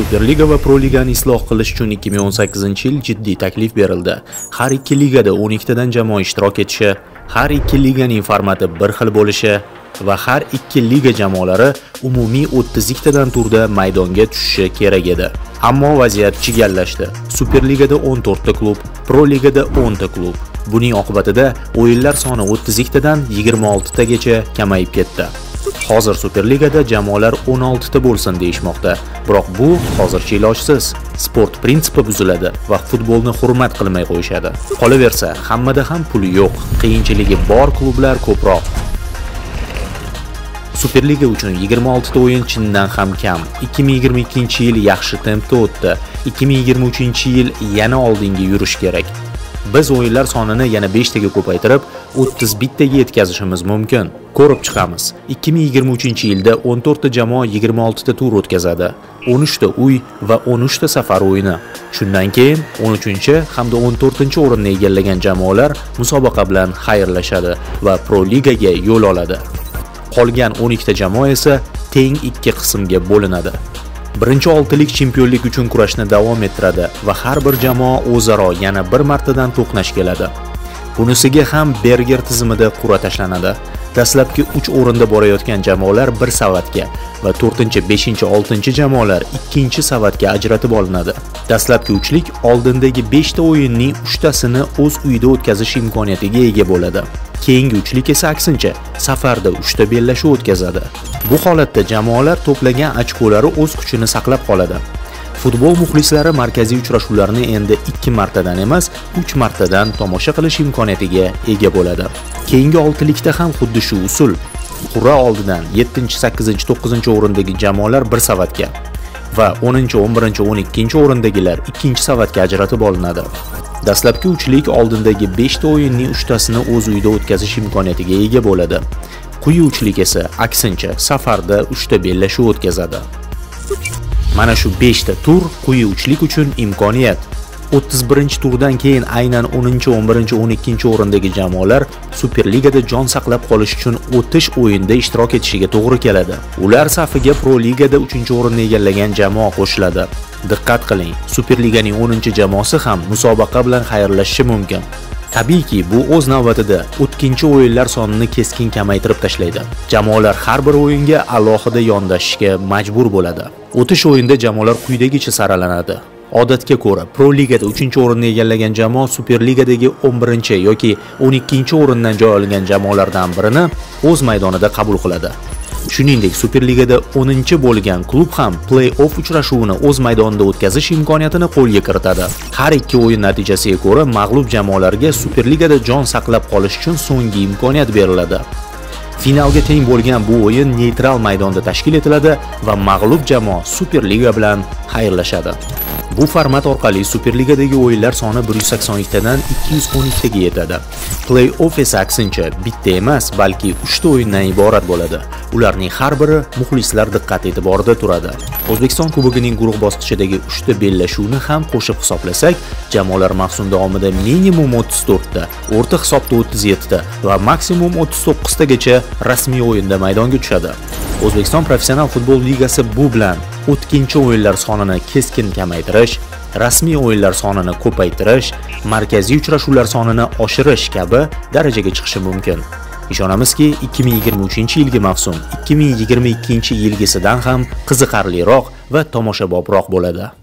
Superliga va Pro Ligani isloh qilish uchun 2018-yil jiddiy taklif berildi. Har ikki ligada 12 tadan jamoa ishtirok etishi, har ikki liganing formati bir xil bo'lishi va har ikki liga jamoalari umumiy 30 tadan turda maydonga tushishi kerak edi. Ammo vaziyat chigallashdi. Superligada 14 ta klub, Pro Ligada 10 ta klub. Buning oqibatida o'yinlar soni 30 tadan 26 tagacha kamayib ketdi. Hozir Superligada jamoalar 16 ta bo'lsin deyishmoqda. Biroq bu hozircha ilojsiz. Sport prinsipi buziladi va futbolni hurmat qilmay qo'yishadi. Qolaversa, hammada ham pul yo'q, qiyinchiligi bor klublar ko'proq. Superliga uchun 26 ta o'yin chindan ham kam. 2022-yil yaxshi tempda o'tdi. 2023-yil yana oldinga yurish kerak. Biz o'yinlar sonini yana 5 taga ko'paytirib, 31 taga yetkazishimiz mumkin. Ko'rib chiqamiz. 2023-yilda 14 ta jamoa 26 ta tur o'tkazadi. 13 ta uy va 13 ta safar o'yini. Shundan keyin 13 hamda 14 o'rinni egallagan jamoalar musobaqa bilan xayrlashadi va Pro Ligaga yo'l oladi. Qolgan 12 ta jamoa esa teng ikki qismga bo'linadi. Birinchi oltilik chempionlik uchun kurashni davom ettiradi va har bir jamoa o'zaro yana bir martadan to'qnash keladi. Bunisiga ham Berger tizimida qur'a tashlanadi. Dastlabki 3 o'rinda borayotgan jamoalar 1 savatga va 4, 5, 6 jamoalar 2 savatga ajratib olinadi. Dastlabki uchlik oldindagi 5 ta o'yinning 3 tasini o'z uyida o'tkazish imkoniyatiga ega bo'ladi. Keyingi uchlik esa aksincha, safarda 3 ta bellashuv o'tkazadi. Bu holatda jamoalar to'plagan ochkolari o'z kuchini saqlab qoladi. Futbol muxlislari markaziy uchrashuvlarni endi 2 martadan emas, 3 martadan tomosha qilish imkoniyatiga ega bo'ladi. Keyingi oltilikda ham xuddi shu usul. Qur'a oldidan 7, 8, 9 o'rindagi jamoalar 1 savatga va 10, 11, 12 o'rindagilar 2 savatga ajratib olinadi. Dastlabki uchlik oldindagi 5 ta o'yinning 3 tasini o'z uyida o'tkazish imkoniyatiga ega bo'ladi. Quyi uchlik esa aksincha safarda 3 ta bellashuv o'tkazadi. Mana shu 5 ta tur quyi uchlik uchun imkoniyat. 31-turdan keyin aynan 10, 11, 12 o'rindagi jamoalar Superligada jon saqlab qolish uchun o'tish o'yinda ishtirok etishiga to'g'ri keladi. Ular safiga Pro Ligada 3-o'rinni egallagan jamoa qo'shiladi. Diqqat qiling, Superliganing 10-jamoasi ham musobaqa bilan xayrlashishi mumkin. Tabiiyki, bu o'z navbatida o'tkinchi o'yinlar sonini keskin kamaytirib tashlaydi. Jamoalar har bir o'yinga alohida yondashishga majbur bo'ladi. O'tish o'yinda jamoalar quyidagicha saralanadi. Odatga ko'ra, Pro Ligada 3-o'rinni egallagan jamoa Superligadagi 11 yoki 12-o'rindan joy olgan jamoalardan birini o'z maydonida qabul qiladi. Shuningdek, Superligada 10 bo'lgan klub ham play-off uchrashuvini o'z maydonida o'tkazish imkoniyatini qo'lga kiritadi. Har ikki o'yin natijasiga ko'ra mag'lub jamoalarga Superligada jon saqlab qolish uchun so'nggi imkoniyat beriladi. Finalga teng bo'lgan bu o'yin neytral maydonda tashkil etiladi va mag'lub jamoa Superliga bilan xayrlashadi. Bu format orqali Superligadagi o'yinlar soni 182 tadan 212 taga yetadi. Play-off esa aksincha bitta emas, balki 3 ta o'yindan iborat bo'ladi. Ularning har biri muxlislar diqqat e'tiborida turadi. O'zbekiston Kubogining guruh bosqichidagi 3 ta bellashuvni ham qo'shib hisoblasak, jamoalar mavsum davomida minimum 34 ta, o'rta hisobda 37 ta va maksimum 39 tagacha rasmiy o'yinda maydonga tushadi. O'zbekiston Professional futbol ligasi bu bilan o'tkinchi o'yinlar sonini keskin kamaytirish, rasmiy o'yinlar sonini ko'paytirish, markaziy uchrashuvlar sonini oshirish kabi darajaga chiqishi mumkin. Ishonamizki, 2023-yilgi mavsum 2022-yilgisidan ham qiziqarliroq va tomoshabobroq bo'ladi.